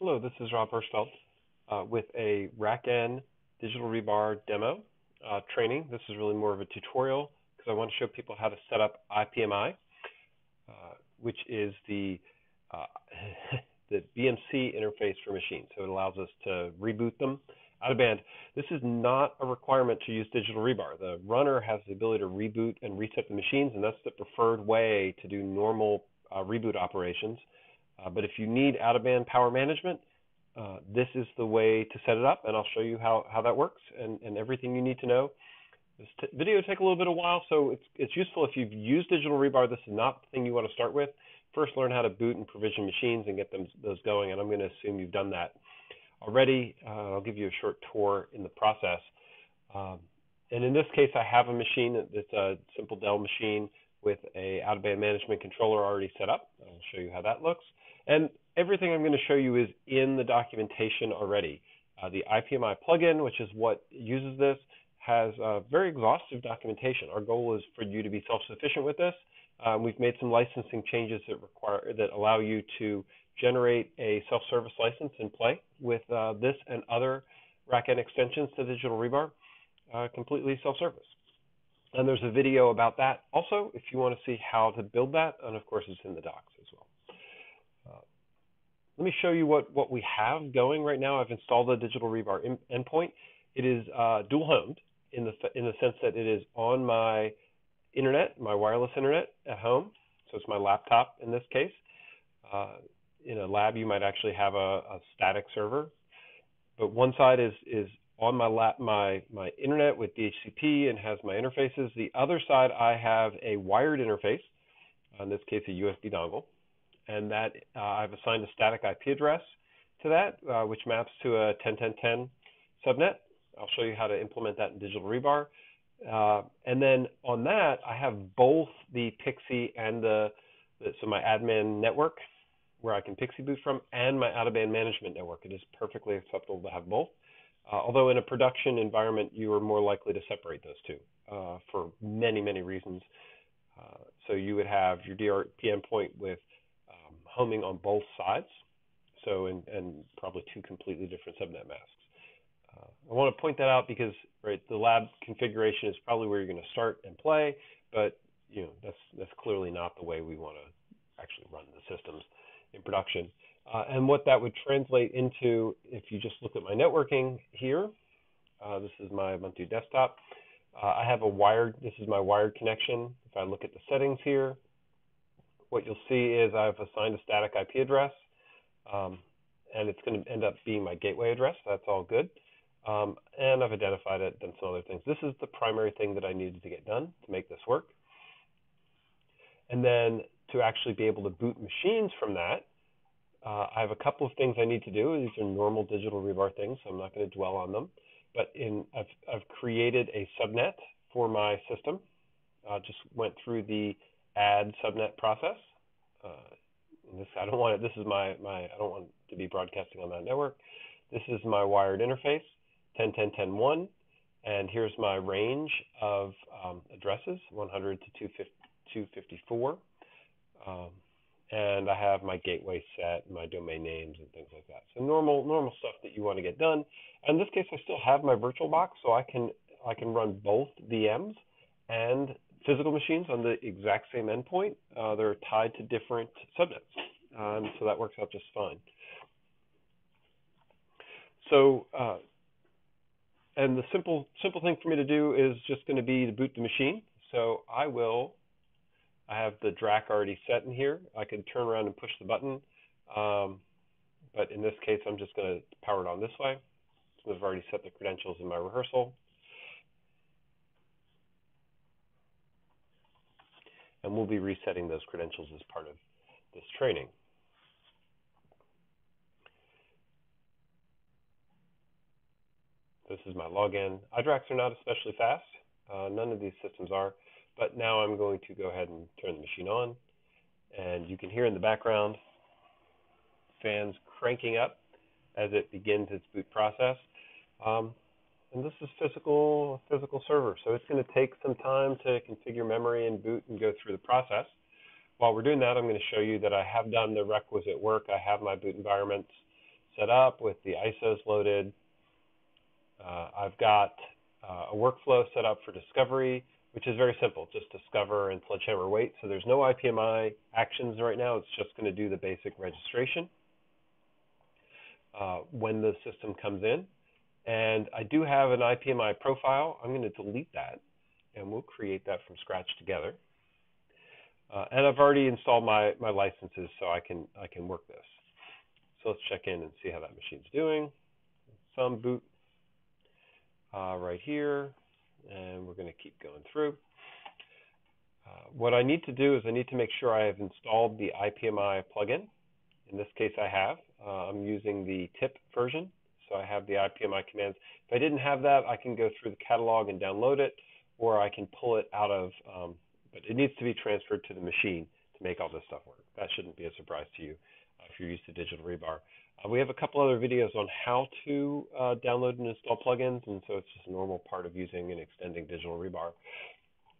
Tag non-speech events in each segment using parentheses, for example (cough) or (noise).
Hello, this is Rob Hirschfeld uh, with a RackN digital rebar demo uh, training. This is really more of a tutorial because I want to show people how to set up IPMI, uh, which is the uh, (laughs) the BMC interface for machines. So it allows us to reboot them out of band. This is not a requirement to use digital rebar. The runner has the ability to reboot and reset the machines, and that's the preferred way to do normal uh, reboot operations. Uh, but if you need out-of-band power management, uh, this is the way to set it up, and I'll show you how, how that works and, and everything you need to know. This t- video take a little bit of while, so it's, it's useful if you've used digital rebar. This is not the thing you want to start with. First, learn how to boot and provision machines and get them those going, and I'm going to assume you've done that already. Uh, I'll give you a short tour in the process. Um, and in this case, I have a machine that's a simple Dell machine with a out-of-band management controller already set up. I'll show you how that looks. And everything I'm going to show you is in the documentation already. Uh, the IPMI plugin, which is what uses this, has uh, very exhaustive documentation. Our goal is for you to be self-sufficient with this. Um, we've made some licensing changes that require that allow you to generate a self-service license and play with uh, this and other RackN extensions to Digital Rebar, uh, completely self-service. And there's a video about that also if you want to see how to build that, and of course it's in the docs as well. Let me show you what, what we have going right now. I've installed the Digital Rebar in, endpoint. It is uh, dual homed in the, in the sense that it is on my internet, my wireless internet at home. So it's my laptop in this case. Uh, in a lab, you might actually have a, a static server, but one side is is on my lap my my internet with DHCP and has my interfaces. The other side, I have a wired interface, in this case a USB dongle, and that uh, I've assigned a static IP address to that, uh, which maps to a 10.10.10 subnet. I'll show you how to implement that in Digital Rebar. Uh, and then on that, I have both the PXE and the, the, so my admin network where I can PXE boot from and my out-of-band management network. It is perfectly acceptable to have both. Uh, although in a production environment, you are more likely to separate those two uh, for many, many reasons. Uh, so you would have your DRP endpoint with homing on both sides, so and, and probably two completely different subnet masks. Uh, I want to point that out because right, the lab configuration is probably where you're going to start and play, but you know that's that's clearly not the way we want to actually run the systems in production. Uh, and what that would translate into, if you just look at my networking here, uh, this is my Ubuntu desktop. Uh, I have a wired, this is my wired connection. If I look at the settings here, what you'll see is I've assigned a static IP address, um, and it's going to end up being my gateway address. That's all good. Um, and I've identified it, done some other things. This is the primary thing that I needed to get done to make this work. And then to actually be able to boot machines from that, uh, I have a couple of things I need to do. These are normal digital rebar things, so I'm not going to dwell on them. But in, I've, I've created a subnet for my system. Uh, just went through the add subnet process. Uh, this I don't want it. This is my my. I don't want to be broadcasting on that network. This is my wired interface, 10.10.10.1, and here's my range of um, addresses, 100 to 254. Um, and I have my gateway set, my domain names, and things like that. So normal normal stuff that you want to get done. In this case, I still have my virtual box, so I can I can run both VMs and physical machines on the exact same endpoint. Uh, they're tied to different subnets, um, so that works out just fine. So, uh, and the simple simple thing for me to do is just going to be to boot the machine. So I will I have the DRAC already set in here. I can turn around and push the button. Um, but in this case, I'm just going to power it on this way. So I've already set the credentials in my rehearsal. And we'll be resetting those credentials as part of this training. This is my login. iDRACs are not especially fast. Uh, none of these systems are. But now I'm going to go ahead and turn the machine on. And you can hear in the background fans cranking up as it begins its boot process. Um, and this is physical physical server, so it's going to take some time to configure memory and boot and go through the process. While we're doing that, I'm going to show you that I have done the requisite work. I have my boot environments set up with the ISOs loaded. Uh, I've got uh, a workflow set up for discovery, which is very simple. Just discover and sledgehammer wait. So there's no IPMI actions right now. It's just going to do the basic registration uh, when the system comes in. And I do have an IPMI profile. I'm going to delete that, and we'll create that from scratch together. Uh, and I've already installed my, my licenses, so I can I can work this. So let's check in and see how that machine's doing. Some boot uh, right here, and we're going to keep going through. Uh, what I need to do is I need to make sure I have installed the IPMI plugin. In this case, I have. Uh, I'm using the tip version, so I have the IPMI commands. If I didn't have that, I can go through the catalog and download it, or I can pull it out of, um, but it needs to be transferred to the machine to make all this stuff work. That shouldn't be a surprise to you uh, if you're used to Digital Rebar. Uh, we have a couple other videos on how to uh, download and install plugins, and so it's just a normal part of using and extending Digital Rebar.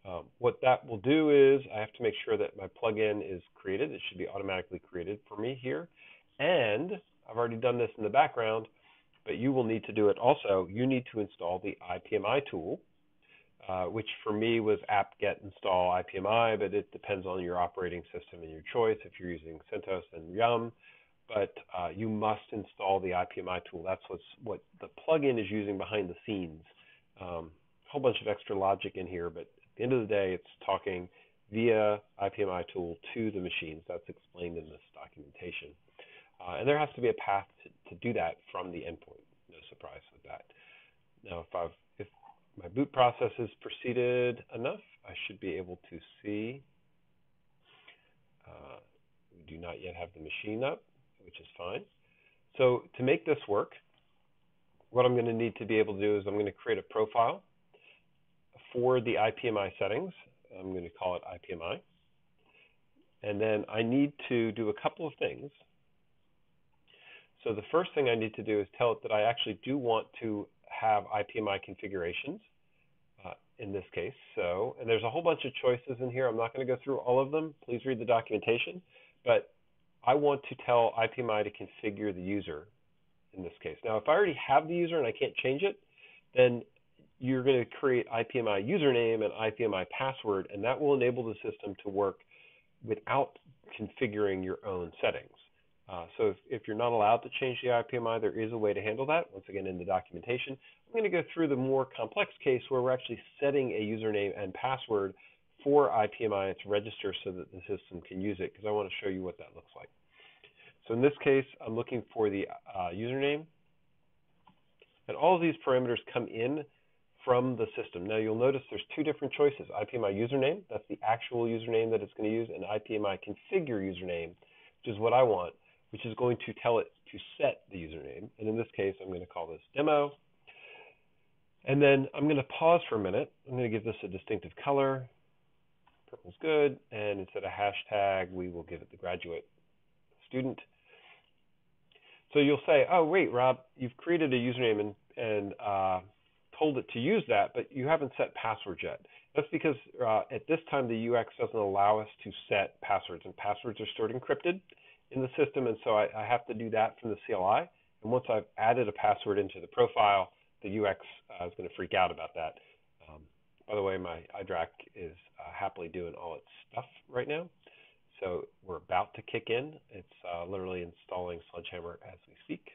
Um, what that will do is I have to make sure that my plugin is created. It should be automatically created for me here. And I've already done this in the background, but you will need to do it also. You need to install the IPMI tool, uh, which for me was apt-get install IPMI, but it depends on your operating system and your choice if you're using CentOS and Yum but uh, you must install the IPMI tool. That's what's, what the plugin is using behind the scenes. Um, a whole bunch of extra logic in here, but at the end of the day, it's talking via IPMI tool to the machines. That's explained in this documentation. Uh, and there has to be a path to, to do that from the endpoint. No surprise with that. Now, if I've if my boot process has proceeded enough, I should be able to see. Uh, we do not yet have the machine up which is fine. So to make this work, what I'm going to need to be able to do is I'm going to create a profile for the IPMI settings. I'm going to call it IPMI. And then I need to do a couple of things. So the first thing I need to do is tell it that I actually do want to have IPMI configurations uh, in this case. So, and there's a whole bunch of choices in here. I'm not going to go through all of them. Please read the documentation. But I want to tell IPMI to configure the user in this case. Now, if I already have the user and I can't change it, then you're going to create IPMI username and IPMI password, and that will enable the system to work without configuring your own settings. Uh, so if, if, you're not allowed to change the IPMI, there is a way to handle that, once again in the documentation. I'm going to go through the more complex case where we're actually setting a username and password for IPMI to register so that the system can use it because I want to show you what that looks like. So in this case, I'm looking for the uh, username. And all of these parameters come in from the system. Now you'll notice there's two different choices. IPMI username, that's the actual username that it's going to use, and IPMI configure username, which is what I want, which is going to tell it to set the username. And in this case, I'm going to call this demo. And then I'm going to pause for a minute. I'm going to give this a distinctive color. Purple's good. And instead of hashtag, we will give it the graduate student. So you'll say, oh, wait, Rob, you've created a username and, and uh, told it to use that, but you haven't set passwords yet. That's because uh, at this time, the UX doesn't allow us to set passwords, and passwords are stored encrypted in the system, and so I, I have to do that from the CLI. And once I've added a password into the profile, the UX uh, is going to freak out about that. Um, by the way, my iDRAC is uh, happily doing all its stuff right now. So we're about to kick in. It's uh, literally installing Sledgehammer as we speak.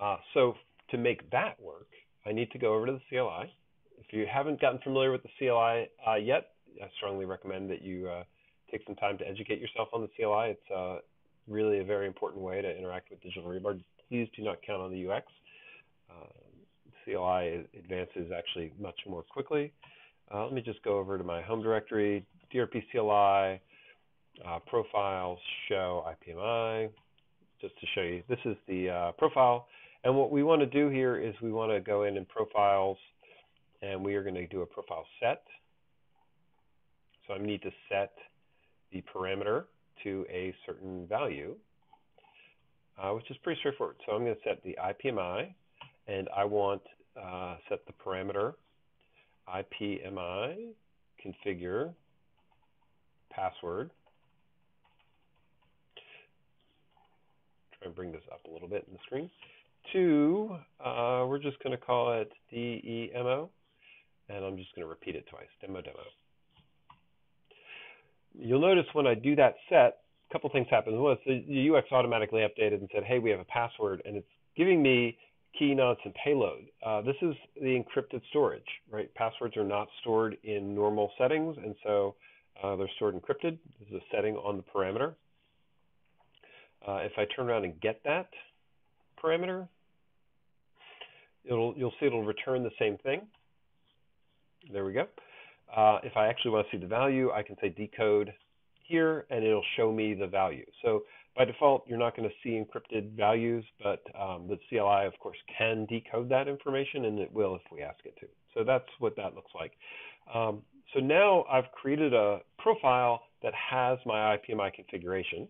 Uh, so to make that work, I need to go over to the CLI. If you haven't gotten familiar with the CLI uh, yet, I strongly recommend that you uh, take some time to educate yourself on the CLI. It's uh, really a very important way to interact with Digital Rebar. Please do not count on the UX. Uh, CLI advances actually much more quickly. Uh, let me just go over to my home directory, DRP CLI, uh, profiles, show IPMI, just to show you. This is the uh, profile. And what we want to do here is we want to go in and profiles, and we are going to do a profile set. So I need to set the parameter to a certain value, uh, which is pretty straightforward. So I'm going to set the IPMI, and I want uh, set the parameter IPMI configure password. Try and bring this up a little bit in the screen, to, uh, we're just going to call it DEMO, and I'm just going to repeat it twice, demo demo. You'll notice when I do that set, a couple things happen. One, the UX automatically updated and said, hey, we have a password, and it's giving me key and payload. Uh, this is the encrypted storage, right? Passwords are not stored in normal settings, and so uh, they're stored encrypted. This is a setting on the parameter. Uh, if I turn around and get that parameter, it'll you'll see it'll return the same thing. There we go. Uh, if I actually want to see the value, I can say decode here, and it'll show me the value. So by default, you're not going to see encrypted values, but um, the CLI, of course, can decode that information, and it will if we ask it to. So that's what that looks like. Um, so now I've created a profile that has my IPMI configuration.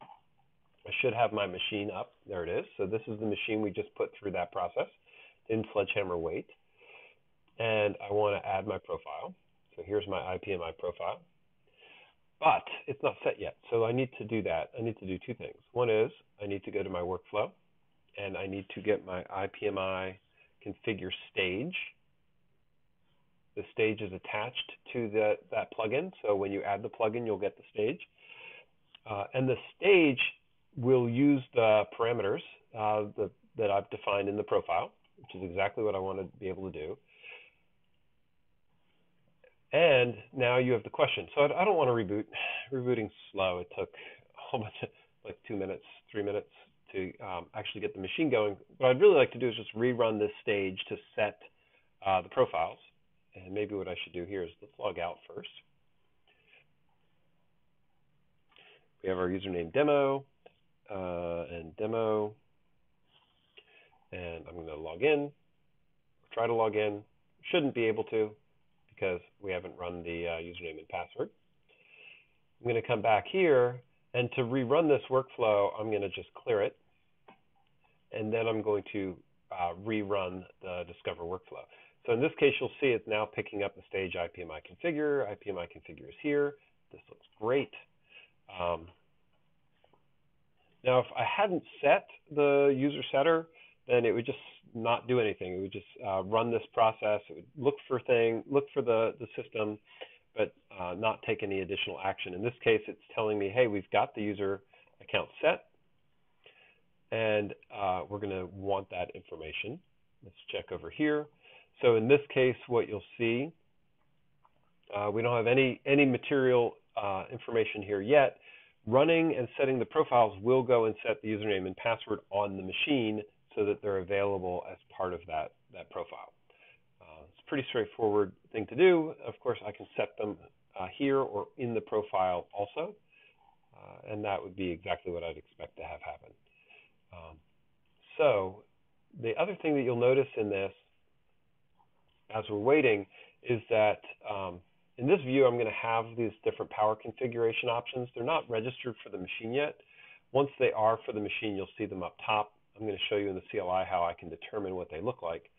I should have my machine up. There it is. So this is the machine we just put through that process in Sledgehammer Wait. And I want to add my profile. So here's my IPMI profile. But it's not set yet. So I need to do that. I need to do two things. One is I need to go to my workflow and I need to get my IPMI configure stage. The stage is attached to the, that plugin. So when you add the plugin, you'll get the stage. Uh, and the stage will use the parameters uh, the, that I've defined in the profile, which is exactly what I want to be able to do. And now you have the question. So I, I don't want to reboot. (sighs) Rebooting's slow. It took a whole bunch of, like two minutes, three minutes to um, actually get the machine going. What I'd really like to do is just rerun this stage to set uh, the profiles. And maybe what I should do here is let's log out first. We have our username demo uh, and demo. And I'm going to log in, try to log in. Shouldn't be able to because we haven't run the uh, username and password. I'm going to come back here, and to rerun this workflow, I'm going to just clear it, and then I'm going to uh, rerun the Discover workflow. So in this case, you'll see it's now picking up the stage IPMI configure. IPMI configure is here. This looks great. Um, now, if I hadn't set the user setter, then it would just not do anything. It would just uh, run this process. It would look for thing, look for the, the system, but uh, not take any additional action. In this case, it's telling me, hey, we've got the user account set, and uh, we're going to want that information. Let's check over here. So in this case, what you'll see, uh, we don't have any, any material uh, information here yet. Running and setting the profiles will go and set the username and password on the machine so that they're available as part of that, that profile. Uh, it's a pretty straightforward thing to do. Of course, I can set them uh, here or in the profile also, uh, and that would be exactly what I'd expect to have happen. Um, so the other thing that you'll notice in this as we're waiting is that um, in this view, I'm going to have these different power configuration options. They're not registered for the machine yet. Once they are for the machine, you'll see them up top. I'm going to show you in the CLI how I can determine what they look like.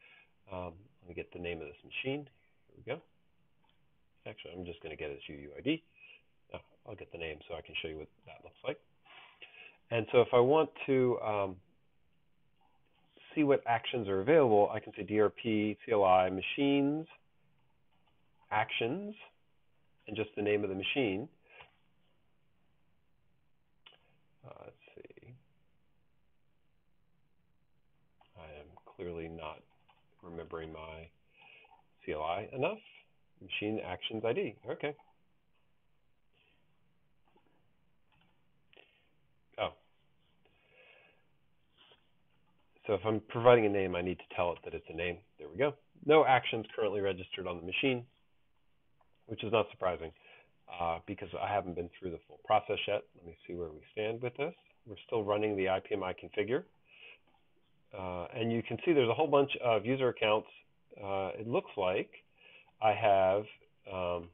Um, let me get the name of this machine. Here we go. Actually, I'm just going to get its UUID. Oh, I'll get the name so I can show you what that looks like. And so if I want to um, see what actions are available, I can say DRP CLI machines actions and just the name of the machine. Uh, clearly not remembering my CLI enough. Machine actions ID. Okay. Oh. So if I'm providing a name, I need to tell it that it's a name. There we go. No actions currently registered on the machine, which is not surprising uh, because I haven't been through the full process yet. Let me see where we stand with this. We're still running the IPMI configure. Uh, and you can see there's a whole bunch of user accounts. Uh, it looks like I have um,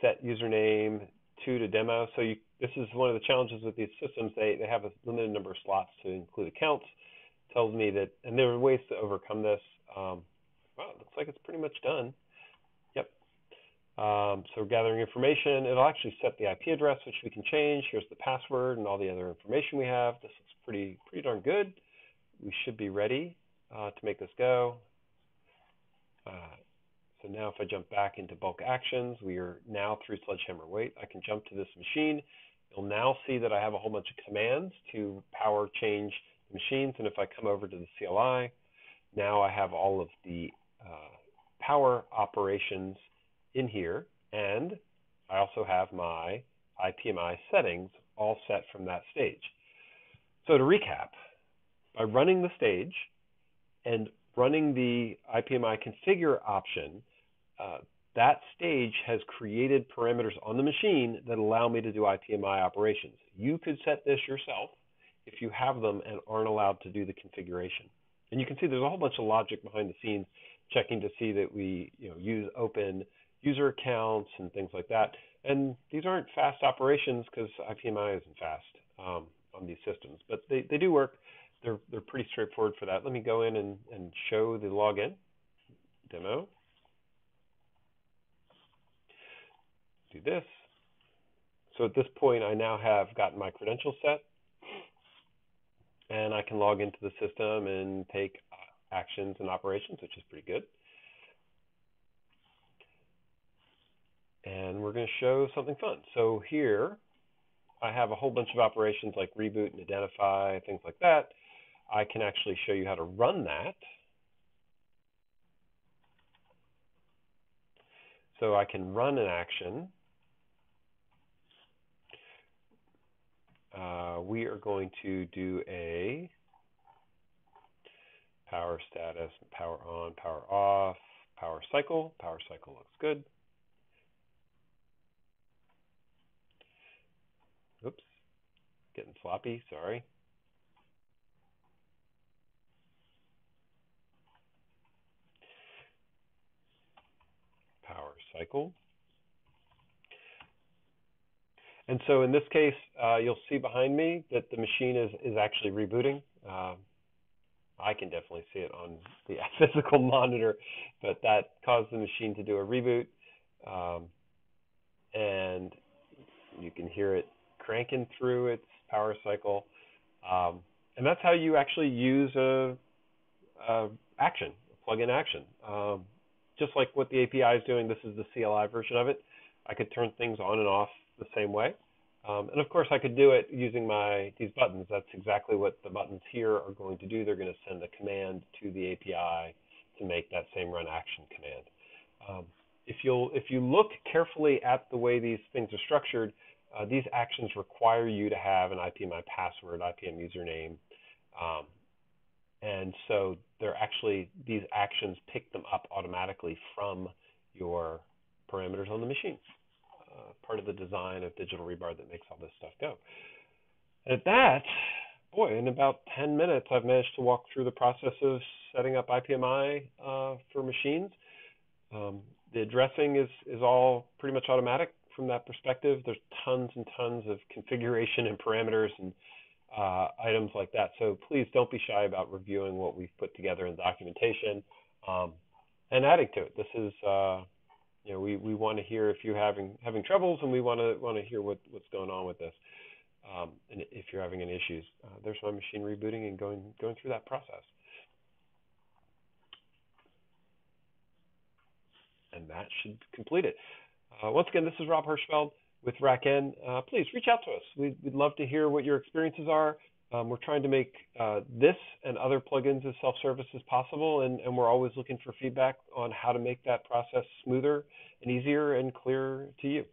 set username two to demo. So you, this is one of the challenges with these systems. They, they have a limited number of slots to include accounts. It tells me that, and there are ways to overcome this. Um, wow, looks like it's pretty much done. Um, so gathering information, it'll actually set the IP address, which we can change. Here's the password and all the other information we have. This looks pretty, pretty darn good. We should be ready uh, to make this go. Uh, so now if I jump back into bulk actions, we are now through Sledgehammer Wait. I can jump to this machine. You'll now see that I have a whole bunch of commands to power change machines. And if I come over to the CLI, now I have all of the uh, power operations in here. And I also have my IPMI settings all set from that stage. So to recap, by running the stage and running the IPMI configure option, uh, that stage has created parameters on the machine that allow me to do IPMI operations. You could set this yourself if you have them and aren't allowed to do the configuration. And you can see there's a whole bunch of logic behind the scenes checking to see that we you know, use open user accounts and things like that. And these aren't fast operations because IPMI isn't fast um, on these systems, but they, they do work. They're, they're pretty straightforward for that. Let me go in and, and show the login demo. Do this. So at this point, I now have gotten my credentials set and I can log into the system and take actions and operations, which is pretty good. And we're going to show something fun. So here, I have a whole bunch of operations like reboot and identify, things like that. I can actually show you how to run that. So I can run an action. Uh, we are going to do a power status, power on, power off, power cycle. Power cycle looks good. Oops, getting sloppy, sorry. Power cycle. And so in this case, uh, you'll see behind me that the machine is, is actually rebooting. Uh, I can definitely see it on the (laughs) physical monitor, but that caused the machine to do a reboot. Um, and you can hear it cranking through its power cycle. Um, and that's how you actually use a, a action, a plug-in action. Um, just like what the API is doing, this is the CLI version of it. I could turn things on and off the same way. Um, and of course, I could do it using my these buttons. That's exactly what the buttons here are going to do. They're going to send a command to the API to make that same run action command. Um, if you'll if you look carefully at the way these things are structured, uh, these actions require you to have an IPMI password, IPM username, um, and so they're actually these actions pick them up automatically from your parameters on the machine uh, part of the design of digital rebar that makes all this stuff go. At that, boy, in about 10 minutes, I've managed to walk through the process of setting up IPMI uh, for machines. Um, the addressing is, is all pretty much automatic from that perspective. There's tons and tons of configuration and parameters and uh, items like that. So please don't be shy about reviewing what we've put together in documentation um, and adding to it. This is uh, you know, we, we want to hear if you're having having troubles, and we want to want to hear what, what's going on with this. Um, and if you're having any issues, uh, there's my machine rebooting and going going through that process. And that should complete it. Uh, once again, this is Rob Hirschfeld with RackN. Uh, please reach out to us. We'd, we'd, love to hear what your experiences are. Um, we're trying to make uh, this and other plugins as self-service as possible, and, and, we're always looking for feedback on how to make that process smoother and easier and clearer to you.